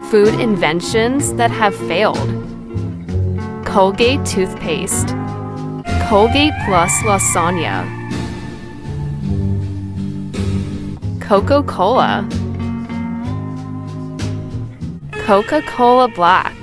Food inventions that have failed. Colgate toothpaste. Colgate plus lasagna. Coca Cola. Coca Cola Black.